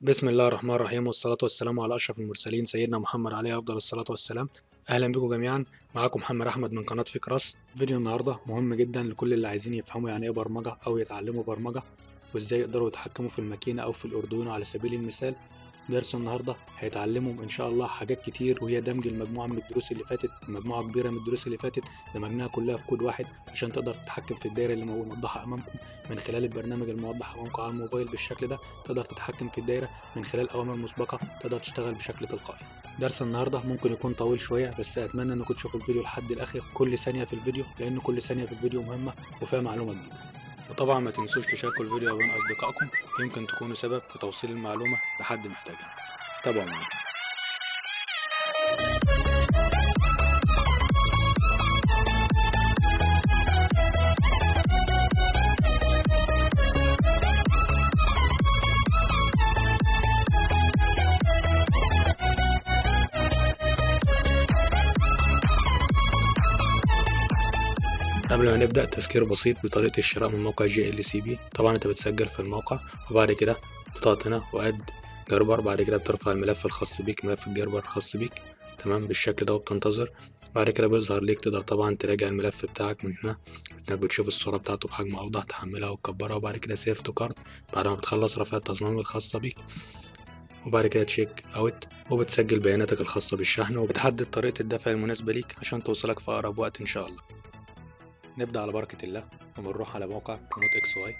بسم الله الرحمن الرحيم والصلاة والسلام على أشرف المرسلين سيدنا محمد عليه أفضل الصلاة والسلام. أهلا بكم جميعا. معاكم محمد أحمد من قناة فكراس فيديو النهاردة مهم جدا لكل اللي عايزين يفهموا يعني إيه برمجة أو يتعلموا برمجة وإزاي يقدروا يتحكموا في الماكينة أو في الأردوينو على سبيل المثال. درس النهاردة هيتعلموا إن شاء الله حاجات كتير وهي دمج المجموعة من الدروس اللي فاتت مجموعة كبيرة من الدروس اللي فاتت دمجناها كلها في كود واحد عشان تقدر تتحكم في الدايرة اللي موضحة أمامكم من خلال البرنامج الموضح أمامكم على الموبايل بالشكل ده تقدر تتحكم في الدايرة من خلال أوامر مسبقة تقدر تشتغل بشكل تلقائي. درس النهاردة ممكن يكون طويل شوية بس أتمنى إنكم تشوفوا الفيديو لحد الآخر كل ثانية في الفيديو لأن كل ثانية في الفيديو مهمة وفيها معلومة جديدة. وطبعا ما تنسوش تشاركوا الفيديو بين أصدقائكم يمكن تكونوا سبب في توصيل المعلومة لحد محتاجها. تابعوا معانا قبل ما نبدأ تذكير بسيط بطريقة الشراء من موقع JLCPCB. طبعا أنت بتسجل في الموقع وبعد كده بتضغط هنا و add Gerber بعد كده بترفع الملف الخاص بيك ملف ال Gerber الخاص بيك. تمام؟ بالشكل ده وبتنتظر. بعد كده بيظهر ليك تقدر طبعا تراجع الملف بتاعك من هنا. إنك بتشوف الصورة بتاعته بحجم أوضح تحملها وتكبرها وبعد كده save to cart بعد ما بتخلص رفع التصميم الخاصة بيك. وبعد كده checkout وبتسجل بياناتك الخاصة بالشحن وبتحدد طريقة الدفع المناسبة ليك عشان توصلك في أقرب وقت إن شاء الله. نبدأ على بركة الله وبنروح على موقع RemoteXY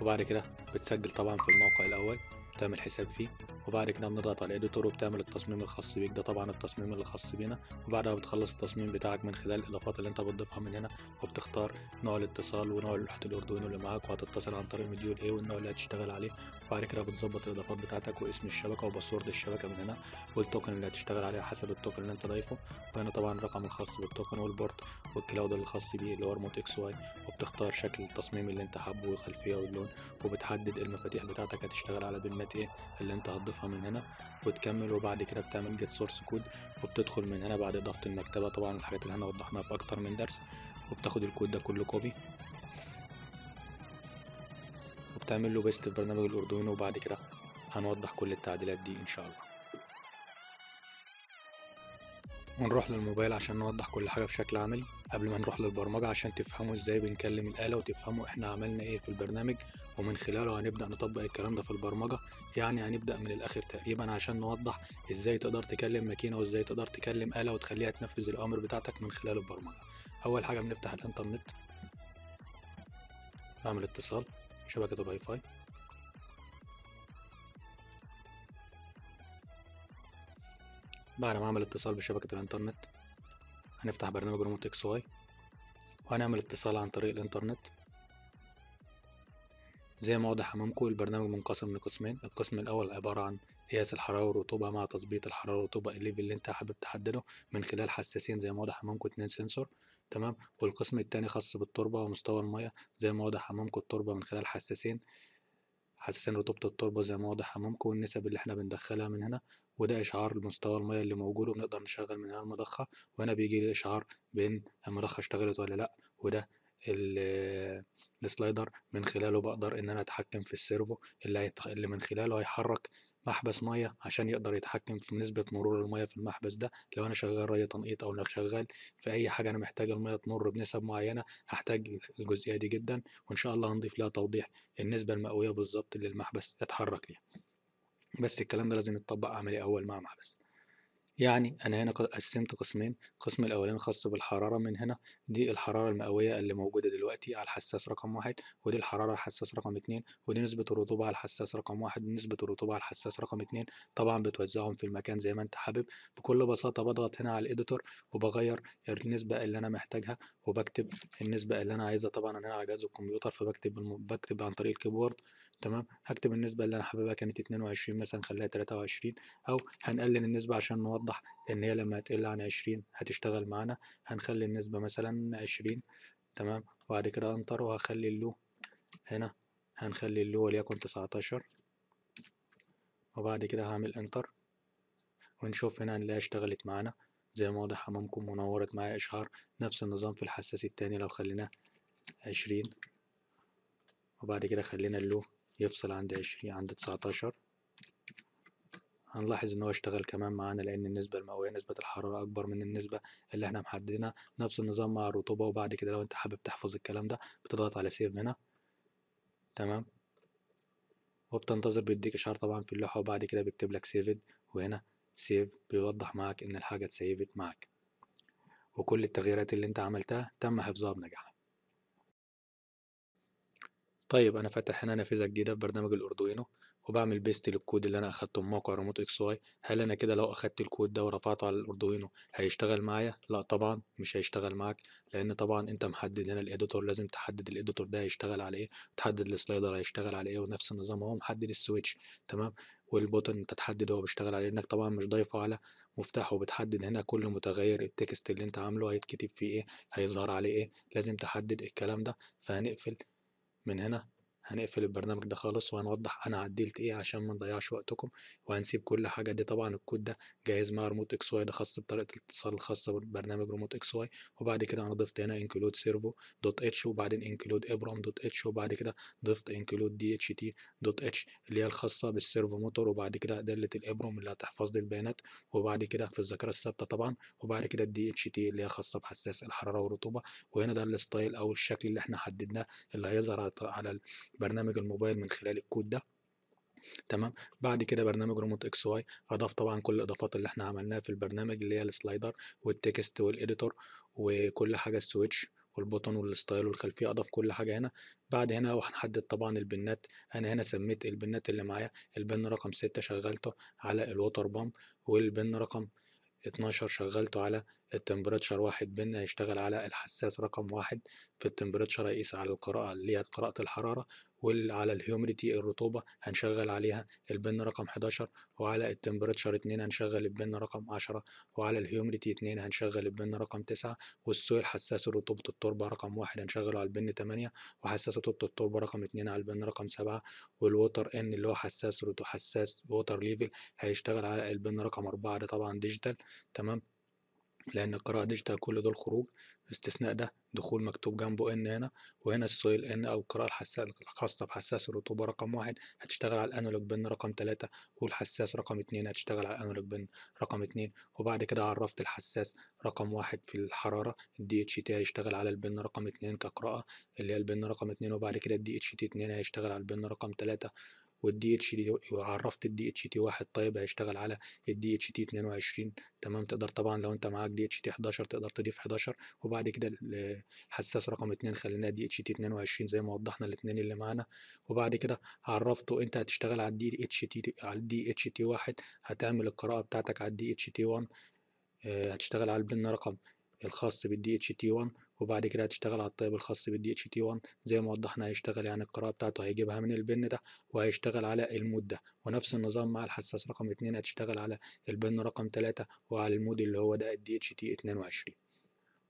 وبعد كده بتسجل طبعا في الموقع الأول. تعمل حساب فيه وبعد كده بنضغط على editor وبتعمل التصميم الخاص بيك. ده طبعا التصميم اللي خاص بينا. وبعدها بتخلص التصميم بتاعك من خلال الإضافات اللي أنت بتضيفها من هنا وبتختار نوع الاتصال ونوع لوحة ال Arduino اللي معاك وهتتصل عن طريق ال module إيه والنوع اللي هتشتغل عليه. وبعد كده بتظبط الإضافات بتاعتك واسم الشبكة و password الشبكة من هنا وال token اللي هتشتغل عليه حسب ال token اللي أنت ضايفه. وهنا طبعا الرقم الخاص بال token وال port وال cloud الخاص بيه اللي هو RemoteXY وبتختار شكل التصميم اللي أنت حابه والخلفية واللون وبتحدد المفاتيح بتاعتك هتشتغل على pin ات إيه اللي انت هتضيفها من هنا وتكمل وبعد كده بتعمل get source code وبتدخل من هنا بعد اضافه المكتبة. طبعا الحاجات اللي إحنا وضحناها في أكتر من درس وبتاخد الكود ده كله copy وبتعمل له paste في برنامج ال Arduino وبعد كده هنوضح كل التعديلات دي إن شاء الله. ونروح للموبايل عشان نوضح كل حاجة بشكل عملي قبل ما نروح للبرمجة عشان تفهموا إزاي بنكلم الآلة وتفهموا إحنا عملنا إيه في البرنامج ومن خلاله هنبدأ نطبق الكلام ده في البرمجة. يعني هنبدأ من الآخر تقريبا عشان نوضح إزاي تقدر تكلم ماكينة وازاي تقدر تكلم آلة وتخليها تنفذ الأوامر بتاعتك من خلال البرمجة. أول حاجة بنفتح الإنترنت. أعمل اتصال. شبكة الواي فاي. بعد ما اعمل اتصال بشبكة الإنترنت هنفتح برنامج RemoteXY وهنعمل اتصال عن طريق الإنترنت. زي ما واضح أمامكم البرنامج منقسم لقسمين. القسم الأول عبارة عن قياس الحرارة والرطوبة مع تظبيط الحرارة والرطوبة ال level اللي انت حابب تحدده من خلال حساسين زي ما واضح أمامكم اتنين sensor. تمام؟ والقسم التاني خاص بالتربة ومستوى المية. زي ما واضح أمامكم التربة من خلال حساسين حساسين رطوبة التربة زي ما واضح أمامكم والنسب اللي إحنا بندخلها من هنا. وده إشعار لمستوى المية اللي موجود وبنقدر نشغل من هنا المضخة وهنا بيجي لي إشعار بإن المضخة اشتغلت ولا لأ وده ال slider من خلاله بقدر إن أنا أتحكم في ال servo اللي. اللي من خلاله هيحرك محبس ميه عشان يقدر يتحكم في نسبة مرور الميه في المحبس ده لو أنا شغال ري تنقيط أو شغال في أي حاجة أنا محتاج الميه تمر بنسب معينة هحتاج الجزئية دي جدا وإن شاء الله هنضيف لها توضيح النسبة المئوية بالظبط اللي المحبس يتحرك ليها بس الكلام ده لازم يتطبق عملي أول مع محبس يعني أنا هنا قسمت قسمين القسم الأولاني خاص بالحرارة من هنا دي الحرارة المئوية اللي موجودة دلوقتي على الحساس رقم واحد ودي الحرارة الحساس رقم اتنين ودي نسبة الرطوبة على الحساس رقم واحد ونسبة الرطوبة على الحساس رقم اتنين طبعا بتوزعهم في المكان زي ما أنت حابب. بكل بساطة بضغط هنا على الإديتور وبغير النسبة اللي أنا محتاجها وبكتب النسبة اللي أنا عايزها طبعا أنا على جهاز الكمبيوتر فبكتب بكتب عن طريق ال keyboard تمام؟ هكتب النسبة اللي أنا حاببها كانت اتنين وعشرين مثلا خليها تلاتة وعشرين أو هنقلل النسبة عشان نوضح إن هي لما هتقل عن عشرين هتشتغل معانا؟ هنخلي النسبة مثلا عشرين تمام؟ وبعد كده enter وهخلي ال low هنا. هنخلي ال low وليكن تسعتاشر. وبعد كده هعمل enter. ونشوف هنا هنلاقيها اشتغلت معانا. زي ما واضح أمامكم ونورت معايا إشعار نفس النظام في الحساس التاني لو خليناه عشرين. وبعد كده خلينا اللو يفصل عند عشرين عند تسعتاشر. هنلاحظ إن هو اشتغل كمان معانا لأن النسبة المئوية نسبة الحرارة أكبر من النسبة اللي إحنا محددينها. نفس النظام مع الرطوبة وبعد كده لو أنت حابب تحفظ الكلام ده بتضغط على سيف هنا. تمام؟ وبتنتظر بيديك إشعار طبعا في اللوحة وبعد كده بيكتب لك سيفد وهنا save بيوضح معك إن الحاجة اتسيفت معك وكل التغييرات اللي أنت عملتها تم حفظها بنجاح طيب أنا فاتح هنا نافذة جديدة في برنامج ال Arduino وبعمل paste للكود اللي أنا أخدته من موقع RemoteXY هل أنا كده لو أخدت الكود ده ورفعته على ال Arduino هيشتغل معايا؟ لأ طبعا مش هيشتغل معاك لأن طبعا أنت محدد هنا ال editor لازم تحدد ال editor ده هيشتغل على إيه وتحدد ال slider هيشتغل على إيه ونفس النظام أهو محدد ال switch تمام؟ وال button أنت تحدد هو بيشتغل عليه إنك طبعا مش ضايفه على مفتاح وبتحدد هنا كل متغير ال text اللي أنت عامله هيتكتب فيه إيه هيظهر عليه إيه لازم تحدد الكلام ده. فهنقفل من هنا هنقفل البرنامج ده خالص وهنوضح أنا عدلت إيه عشان ما نضيعش وقتكم وهنسيب كل حاجة. دي طبعا الكود ده جاهز مع RemoteXY ده خاص بطريقة الاتصال الخاصة ببرنامج RemoteXY وبعد كده أنا ضفت هنا include servo dot h وبعدين include EEPROM dot h وبعد كده ضفت include DHT dot h اللي هي الخاصة بال servo motor وبعد كده دالة ال EEPROM اللي هتحفظ لي البيانات. وبعد كده في الذاكرة الثابتة طبعا وبعد كده ال DHT اللي هي خاصة بحساس الحرارة والرطوبة. وهنا ده ال style أو الشكل اللي إحنا حددناه اللي هيظهر على برنامج الموبايل من خلال الكود ده تمام؟ بعد كده برنامج RemoteXY اضاف طبعا كل الإضافات اللي إحنا عملناها في البرنامج اللي هي ال slider وال text وال editor وكل حاجة ال switch وال button وال style والخلفية اضاف كل حاجة هنا. بعد هنا وهنحدد طبعا البنات أنا هنا سميت البنات اللي معايا البن رقم ستة شغلته على ال water pump وال pin رقم 12 شغلته على ال temperature واحد. pin هيشتغل على الحساس رقم واحد في ال temperature هيقيس على القراءة اللي هي قراءة الحرارة وعلى ال humidity الرطوبة هنشغل عليها ال pin رقم 11 وعلى ال temperature 2 هنشغل ال pin رقم 10 وعلى ال humidity 2 هنشغل ال pin رقم 9 وال soil حساس رطوبة التربة رقم 1 هنشغله على ال pin 8 وحساس رطوبة التربة رقم 2 على ال pin رقم 7 وال water in اللي هو حساس رطوبة حساس water level هيشتغل على ال pin رقم 4 ده طبعا digital تمام؟ لأن القراءة digital كل دول خروج باستثناء ده دخول مكتوب جنبه in هنا وهنا ال soil in أو القراءة الحساس الخاصة بحساس الرطوبة رقم واحد هتشتغل على ال analog pin رقم تلاتة والحساس رقم اتنين هتشتغل على ال analog pin رقم اتنين وبعد كده عرفت الحساس رقم واحد في الحرارة ال DHT هيشتغل على ال pin رقم اتنين كقراءة اللي هي ال pin رقم اتنين وبعد كده ال DHT اتنين هيشتغل على ال pin رقم تلاتة وال DHT وعرفت ال DHT واحد type هيشتغل على ال DHT 22 تمام؟ تقدر طبعا لو انت معاك DHT 11 تقدر تضيف 11 وبعد كده الحساس رقم 2 خليناه DHT 22 زي ما وضحنا الاثنين اللي معانا. وبعد كده عرفته انت هتشتغل على ال DHT على ال DHT واحد هتعمل القراءة بتاعتك على ال DHT 1 هتشتغل على ال pin رقم الخاص بال DHT 1 وبعد كده هتشتغل على ال type الخاص بال DHT 1 زي ما وضحنا هيشتغل يعني القراءة بتاعته هيجيبها من ال pin ده وهيشتغل على ال mode ده. ونفس النظام مع الحساس رقم 2 هتشتغل على ال pin رقم 3 وعلى ال mode اللي هو ده ال DHT 22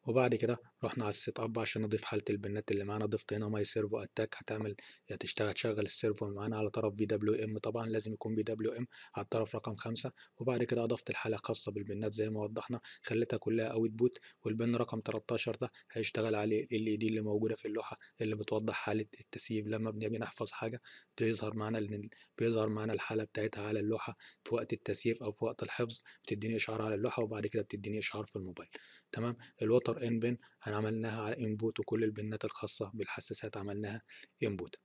وبعد كده رحنا على ال setup عشان نضيف حالة البنات اللي معانا ضفت هنا my servo attach هتعمل هتشتغل تشغل ال servo اللي معانا على طرف PWM طبعا لازم يكون PWM على الطرف رقم خمسة. وبعد كده أضفت الحالة الخاصة بالبنات زي ما وضحنا خليتها كلها output وال pin رقم 13 ده هيشتغل عليه ال LED اللي موجودة في اللوحة اللي بتوضح حالة التسييف لما بنيجي نحفظ حاجة بيظهر معانا بيظهر معانا الحالة بتاعتها على اللوحة في وقت التسييف أو في وقت الحفظ بتديني إشعار على اللوحة وبعد كده بتديني إشعار في الموبايل. تمام؟ ال water in pin عملناها على input وكل البنات الخاصة بالحساسات عملناها input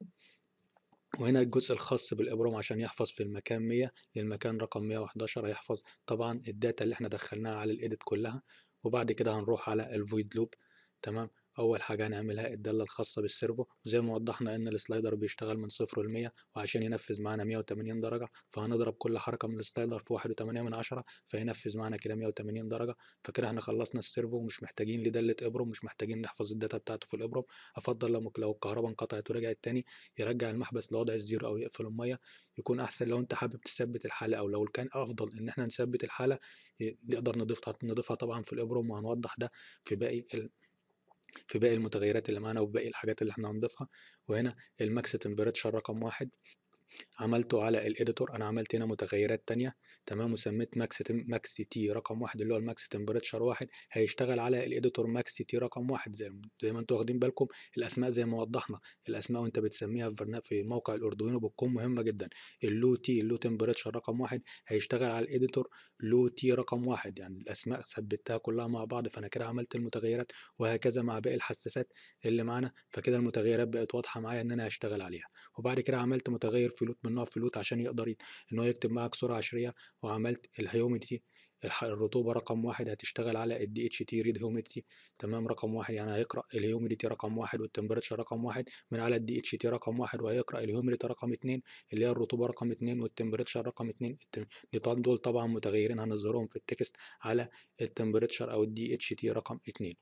وهنا الجزء الخاص بال EEPROM عشان يحفظ في المكان 100 للمكان رقم 111 هيحفظ طبعا ال data اللي إحنا دخلناها على الإيديت كلها وبعد كده هنروح على ال void loop تمام؟ أول حاجة هنعملها الدالة الخاصة بال servo وزي ما وضحنا إن ال slider بيشتغل من صفر ل 100 وعشان ينفذ معانا 180 درجة فهنضرب كل حركة من ال slider في 1.8 من عشرة فينفذ معانا كده 180 درجة. فكده إحنا خلصنا ال servo ومش محتاجين لدالة EEPROM مش محتاجين نحفظ ال data بتاعته في ال EEPROM أفضل لو لو الكهرباء انقطعت ورجعت تاني يرجع المحبس لوضع ال zero أو يقفل المية يكون أحسن. لو أنت حابب تثبت الحالة أو لو كان أفضل إن إحنا نثبت الحالة نقدر نضيفها نضيفها طبعا في ال EEPROM وهنوضح ده في باقي في باقي المتغيرات اللي معانا وفي باقي الحاجات اللي إحنا هنضيفها وهنا ال max temperature رقم واحد. عملته على ال editor أنا عملت هنا متغيرات تانية تمام؟ وسميت max max T رقم واحد اللي هو ال max temperature واحد. هيشتغل على ال editor max T رقم واحد زي زي ما أنتوا واخدين بالكم. الأسماء زي ما وضحنا. الأسماء وأنت بتسميها في في موقع الأردوينو بتكون مهمة جدا. ال low T ال low temperature رقم واحد هيشتغل على ال editor low T رقم واحد. يعني الأسماء ثبتها كلها مع بعض فأنا كده عملت المتغيرات وهكذا مع باقي الحساسات اللي معانا. فكده المتغيرات بقت واضحة معايا إن أنا هشتغل عليها. وبعد كده عملت متغير float من نوع float عشان يقدر إن هو يكتب معاك أرقام عشرية وعملت ال humidity الرطوبة رقم واحد هتشتغل على ال DHT read humidity تمام رقم واحد يعني هيقرأ ال humidity رقم واحد وال temperature رقم واحد من على ال DHT رقم واحد وهيقرأ ال humidity رقم اتنين اللي هي الرطوبة رقم اتنين وال temperature رقم اتنين. دول طبعا متغيرين هنظهرهم في ال text على ال temperature أو ال DHT رقم اتنين.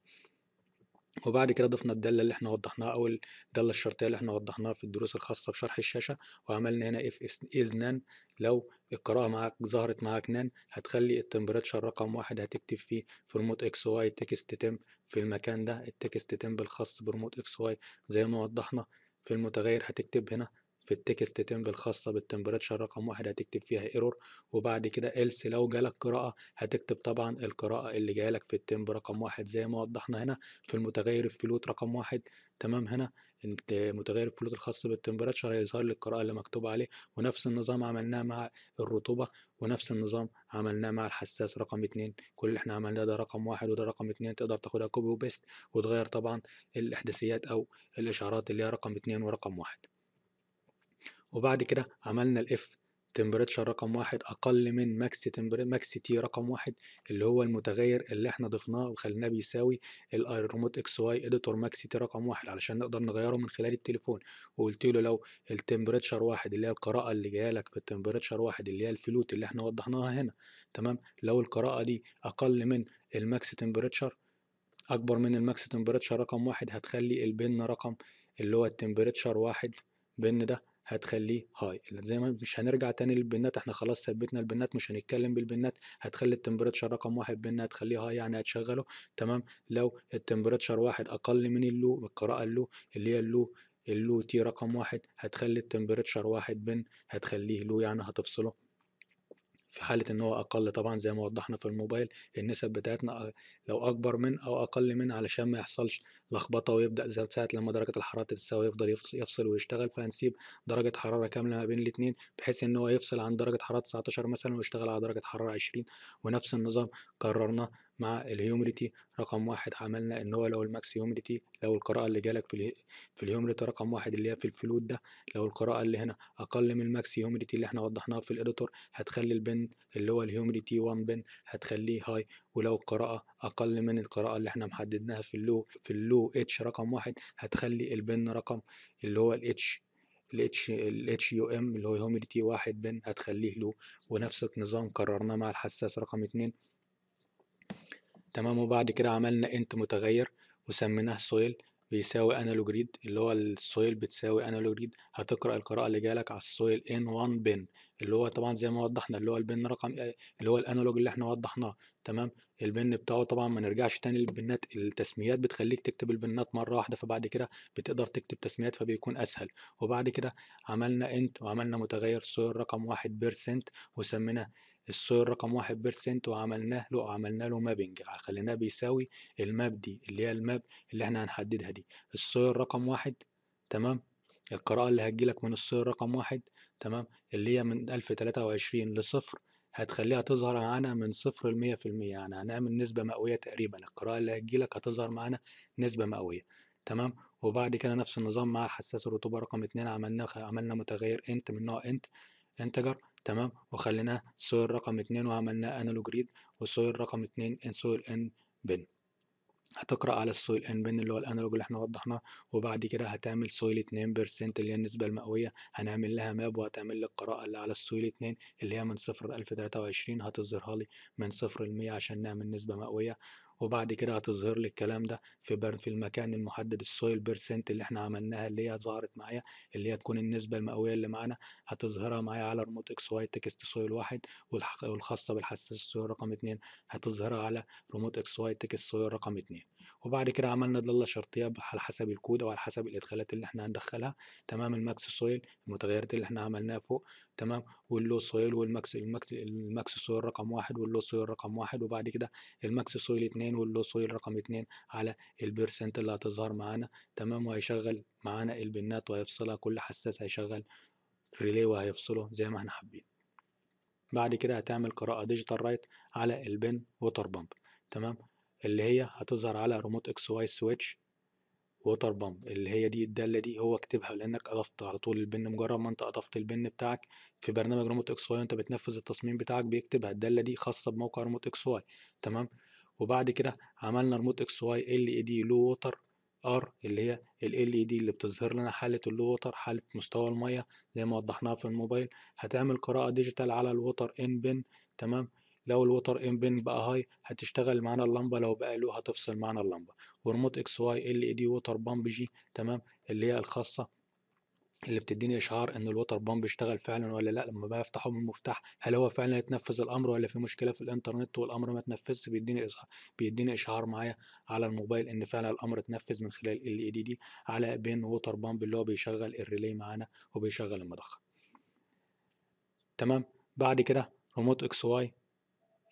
وبعد كده ضفنا الدالة اللي إحنا وضحناها أو الدالة الشرطية اللي إحنا وضحناها في الدروس الخاصة بشرح الشاشة وعملنا هنا if is nan. لو القراءة معاك ظهرت معاك nan هتخلي ال temperature رقم واحد هتكتب فيه في RemoteXY text temp في المكان ده. ال text temp الخاص ب RemoteXY زي ما وضحنا. في المتغير هتكتب هنا في ال text temp الخاصة بال temperature رقم واحد هتكتب فيها error وبعد كده else لو جالك قراءة هتكتب طبعا القراءة اللي جايلك في ال temp رقم واحد زي ما وضحنا هنا في المتغير ال float رقم واحد. تمام هنا؟ متغير ال float الخاص بال temperature هيظهر لي القراءة اللي مكتوب عليه ونفس النظام عملناه مع الرطوبة ونفس النظام عملناه مع الحساس رقم اتنين. كل اللي إحنا عملناه ده رقم واحد وده رقم اتنين تقدر تاخدها copy و paste وتغير طبعا الإحداثيات أو الإشعارات اللي هي رقم اتنين ورقم واحد. وبعد كده عملنا ال if temperature رقم واحد أقل من max max T رقم واحد اللي هو المتغير اللي إحنا ضفناه وخليناه بيساوي ال RemoteXY editor max T رقم واحد علشان نقدر نغيره من خلال التليفون. وقلت له لو ال temperature واحد اللي هي القراءة اللي جاية لك في ال temperature واحد اللي هي ال float اللي إحنا وضحناها هنا تمام؟ لو القراءة دي أقل من ال max temperature أكبر من ال max temperature رقم واحد هتخلي ال pin رقم اللي هو ال temperature واحد pin ده هتخليه high زي ما مش هنرجع تاني لل pinات إحنا خلاص ثبتنا ال pinات مش هنتكلم بال pinات. هتخلي ال temperature رقم واحد pin هتخليه high يعني هتشغله. تمام؟ لو ال temperature واحد أقل من اللو القراءة اللو اللي هي اللو اللو تي رقم واحد هتخلي ال temperature واحد pin هتخليه low يعني هتفصله. في حالة إن هو أقل طبعا زي ما وضحنا في الموبايل النسب بتاعتنا لو أكبر من أو أقل من علشان ما يحصلش لخبطة ويبدأ زي ساعة لما درجة الحرارة تتساوي يفضل يفصل, ويشتغل فهنسيب درجة حرارة كاملة ما بين الاتنين بحيث إن هو يفصل عن درجة حرارة 19 مثلا ويشتغل على درجة حرارة 20 ونفس النظام قررناه مع ال humidity رقم واحد عملنا إن هو لو ال max humidity لو القراءة اللي جالك في. في ال humidity رقم واحد اللي هي في ال float ده لو القراءة اللي هنا أقل من ال max humidity اللي إحنا وضحناها في ال editor هتخلي ال pin اللي هو ال humidity 1 pin هتخليه high ولو القراءة أقل من القراءة اللي إحنا محددناها في اللو في اللو اتش رقم واحد هتخلي ال pin رقم اللي هو الاتش الاتش الاتش يو ام اللي هو humidity واحد pin هتخليه low. ونفس النظام قررناه مع الحساس رقم اتنين. تمام. وبعد كده عملنا int متغير وسميناه soil بيساوي analog read اللي هو ال soil بتساوي analog read هتقرأ القراءة اللي جالك على ال soil ان 1 pin اللي هو طبعا زي ما وضحنا اللي هو ال pin رقم اللي هو ال analog اللي إحنا وضحناه. تمام؟ ال pin بتاعه طبعا ما نرجعش تاني لل pinات التسميات بتخليك تكتب ال pinات مرة واحدة فبعد كده بتقدر تكتب تسميات فبيكون أسهل. وبعد كده عملنا int وعملنا متغير soil رقم واحد percent وسميناه ال soil رقم واحد percent وعملناه له عملنا له mapping خليناه بيساوي ال map دي اللي هي ال map اللي إحنا هنحددها دي. ال soil رقم واحد تمام؟ القراءة اللي هتجيلك من ال soil رقم واحد تمام؟ اللي هي من ألف تلاتة وعشرين لصفر هتخليها تظهر معانا من صفر لمية في المية. يعني هنعمل نسبة مئوية تقريبا. القراءة اللي هتجيلك هتظهر معانا نسبة مئوية تمام؟ وبعد كده نفس النظام مع حساس الرطوبة رقم اتنين. عملنا عملنا متغير int من نوع int integer تمام؟ وخليناه soil رقم اتنين وعملناه analog read و soil رقم اتنين ان soil ان pin هتقرأ على ال soil ان pin اللي هو ال analog اللي إحنا وضحناه وبعد كده هتعمل soil اتنين percent اللي هي النسبة المئوية. هنعمل لها map وهتعمل لي القراءة اللي على ال soil اتنين اللي هي من صفر تلاتة وعشرين. هتظهرها لي من صفر لمية عشان نعمل نسبة مئوية. وبعد كده هتظهر لي الكلام ده في بر في المكان المحدد ال soil percent اللي إحنا عملناها اللي هي ظهرت معايا اللي هي تكون النسبة المئوية اللي معانا هتظهرها معايا على RemoteXY text soil واحد والخاصة بالحساس ال soil رقم اتنين هتظهرها على RemoteXY text soil رقم اتنين. وبعد كده عملنا شرطية ب- على حسب الكود أو على حسب الإدخالات اللي إحنا هندخلها. تمام ال max soil المتغيرات اللي إحنا عملناها فوق. تمام وال low soil والماكس الماكس ال max soil رقم واحد وال low soil رقم واحد. وبعد كده الماكس سويل اتنين واللو سويل رقم اتنين على ال percent اللي هتظهر معانا. تمام وهيشغل معانا ال pinات وهيفصلها. كل حساس هيشغل relay وهيفصله زي ما إحنا حابين. بعد كده هتعمل قراءة digital write على ال pin water pump تمام اللي هي هتظهر على RemoteXY switch water pump اللي هي دي الدالة دي هو كتبها لأنك أضفت على طول ال pin مجرد ما أنت أضفت ال pin بتاعك في برنامج RemoteXY وأنت بتنفذ التصميم بتاعك بيكتبها الدالة دي خاصة بموقع RemoteXY تمام؟ وبعد كده عملنا RemoteXY LED low water R اللي هي ال LED اللي بتظهر لنا حالة ال low water حالة مستوى المية زي ما وضحناها في الموبايل. هتعمل قراءة digital على ال water in pin تمام؟ لو ال water in بقى high هتشتغل معانا اللمبة لو بقى low هتفصل معانا اللمبة. و RemoteXY LED water pump G تمام؟ اللي هي الخاصة اللي بتديني إشعار إن ال water pump اشتغل فعلا ولا لأ. لما بفتحه من المفتاح هل هو فعلا يتنفذ الأمر ولا في مشكلة في الإنترنت والأمر ما اتنفذش؟ بيديني إشعار بيديني إشعار معايا على الموبايل إن فعلا الأمر اتنفذ من خلال LED دي على pin water pump اللي هو بيشغل ال relay معانا وبيشغل المضخة. تمام؟ بعد كده ريموت إكس واي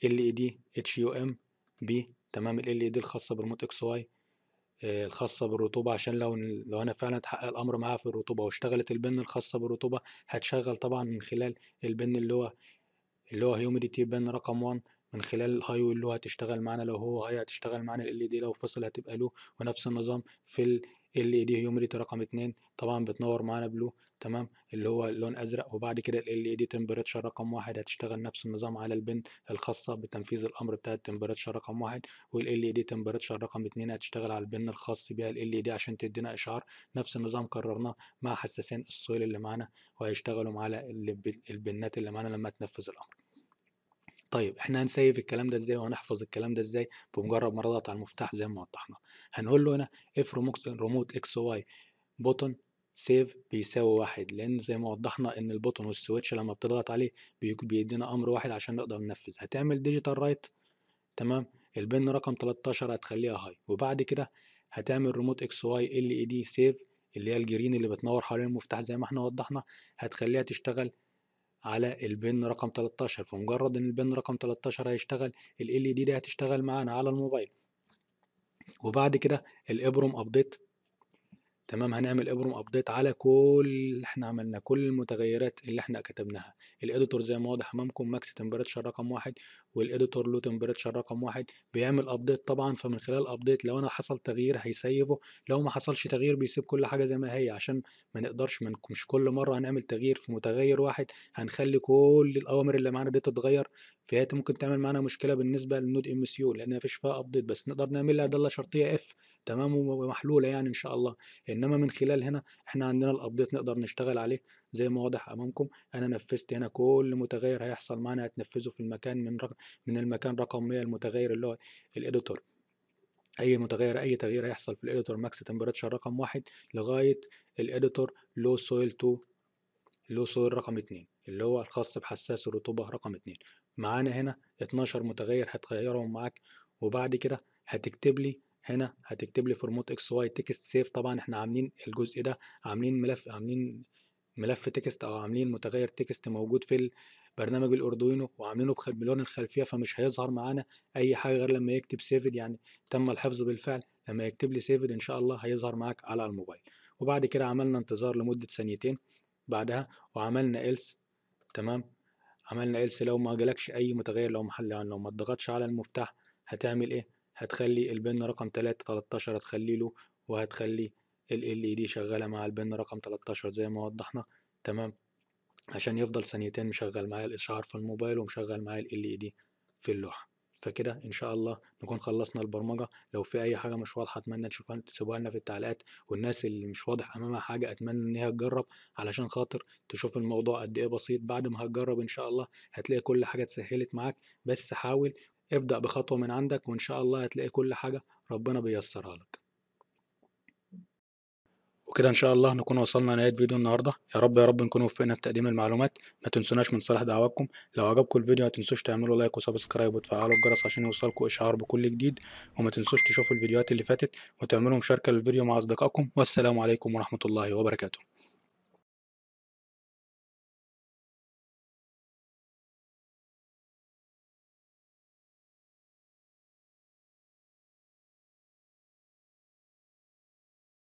ال اي دي اتش يو ام B تمام ال LED الخاصة ب RemoteXY آه، الخاصة بالرطوبة عشان لو لو أنا فعلا اتحقق الأمر معاها في الرطوبة واشتغلت ال pin الخاصة بالرطوبة هتشغل طبعا من خلال ال pin اللي هو اللي هو humidity pin رقم 1 من خلال ال high وال low هتشتغل معانا لو هو high هتشتغل معانا ال LED لو فصل هتبقى low ونفس النظام في ال LED humidity رقم 2 طبعا بتنور معانا blue تمام؟ اللي هو اللون أزرق وبعد كده ال LED temperature رقم واحد هتشتغل نفس النظام على ال pin الخاصة بتنفيذ الأمر بتاع ال temperature رقم واحد وال LED temperature رقم 2 هتشتغل على ال pin الخاص بيها ال LED عشان تدينا إشعار. نفس النظام كررناه مع حساسين ال soil اللي معانا وهيشتغلوا على الب- البنات اللي معانا لما تنفذ الأمر. طيب إحنا هنسيف الكلام ده إزاي وهنحفظ الكلام ده إزاي؟ بمجرد ما نضغط على المفتاح زي ما وضحنا. هنقول له هنا if RemoteXY button save بيساوي واحد لأن زي ما وضحنا إن ال button وال switch لما بتضغط عليه بي- بيدينا أمر واحد عشان نقدر ننفذ. هتعمل digital write تمام؟ ال pin رقم 13 هتخليها high وبعد كده هتعمل RemoteXY LED save اللي هي ال green اللي بتنور حوالين المفتاح زي ما إحنا وضحنا. هتخليها تشتغل على ال pin رقم 13 فمجرد إن ال pin رقم 13 هيشتغل ال LED دي هتشتغل معانا على الموبايل. وبعد كده ال EEPROM update تمام هنعمل EEPROM update على كل اللي إحنا عملناه كل المتغيرات اللي إحنا كتبناها. ال editor زي ما واضح أمامكم max temperature رقم واحد وال editor low temperature رقم واحد بيعمل update طبعا. فمن خلال ال update لو أنا حصل تغيير هيسيفه لو ما حصلش تغيير بيسيب كل حاجة زي ما هي عشان ما نقدرش مش كل مرة هنعمل تغيير في متغير واحد هنخلي كل الأوامر اللي معانا دي تتغير. فهي ممكن تعمل معانا مشكلة بالنسبة لل NodeMCU لأن مفيش فيها update بس نقدر نعمل لها دالة شرطية if تمام ومحلولة يعني إن شاء الله. إنما من خلال هنا إحنا عندنا ال update نقدر نشتغل عليه زي ما واضح أمامكم. أنا نفذت هنا كل متغير هيحصل معانا هتنفذه في المكان من رقم من المكان رقم 100 المتغير اللي هو ال editor أي متغير أي تغيير هيحصل في ال editor max temperature رقم واحد لغاية ال editor low soil 2 low soil رقم 2 اللي هو الخاص بحساس الرطوبة رقم 2 معانا هنا 12 متغير هتغيرهم معاك وبعد كده هتكتب لي هنا هتكتب لي RemoteXY text save طبعا إحنا عاملين الجزء ده عاملين ملف عاملين ملف text أو عاملين متغير text موجود في برنامج ال Arduino وعاملينه بلون الخلفية فمش هيظهر معانا أي حاجة غير لما يكتب saved يعني تم الحفظ بالفعل. لما يكتب لي saved إن شاء الله هيظهر معاك على الموبايل. وبعد كده عملنا انتظار لمدة ثانيتين بعدها وعملنا else تمام؟ عملنا else لو ما جالكش أي متغير لو محل يعني لو ما ضغطش على المفتاح هتعمل إيه؟ هتخلي ال pin رقم 3 13 هتخليه low وهتخلي ال LED شغالة مع البن رقم 13 زي ما وضحنا. تمام؟ عشان يفضل ثانيتين مشغل معايا الإشعار في الموبايل ومشغل معايا ال LED في اللوحة. فكده إن شاء الله نكون خلصنا البرمجة. لو في أي حاجة مش واضحة أتمنى تشوفها تسيبوها لنا في التعليقات. والناس اللي مش واضح أمامها حاجة أتمنى إن هي تجرب علشان خاطر تشوف الموضوع قد إيه بسيط. بعد ما هتجرب إن شاء الله هتلاقي كل حاجة اتسهلت معاك. بس حاول ابدأ بخطوة من عندك وإن شاء الله هتلاقي كل حاجة ربنا بيسرها لك. وكده إن شاء الله نكون وصلنا لنهاية فيديو النهاردة. يا رب يا رب نكون وفقنا في تقديم المعلومات. ما تنسوناش من صالح دعواتكم. لو عجبكم الفيديو ما تنسوش تعملوا like و subscribe وتفعلوا الجرس عشان يوصلكم إشعار بكل جديد. وما تنسوش تشوفوا الفيديوهات اللي فاتت وتعملوا مشاركة للفيديو مع أصدقائكم. والسلام عليكم ورحمة الله وبركاته.